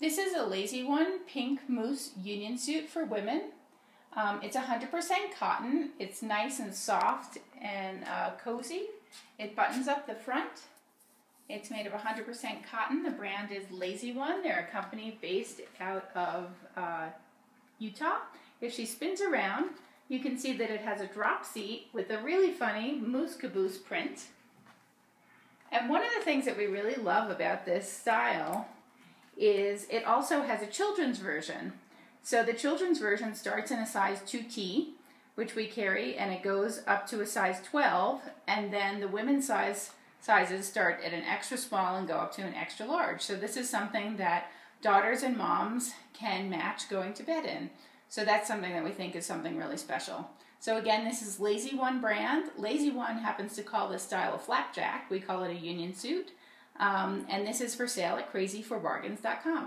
This is a lazy one pink moose union suit for women. Um, it's 100% cotton. It's nice and soft and uh, cozy. It buttons up the front. It's made of 100% cotton. The brand is Lazy One. They're a company based out of uh, Utah. If she spins around, you can see that it has a drop seat with a really funny moose caboose print. And one of the things that we really love about this style is it also has a children's version. So the children's version starts in a size 2T, which we carry, and it goes up to a size 12, and then the women's size sizes start at an extra small and go up to an extra large. So this is something that daughters and moms can match going to bed in. So that's something that we think is something really special. So again, this is Lazy One brand. Lazy One happens to call this style a flapjack. We call it a union suit. Um, and this is for sale at crazyforbargains.com.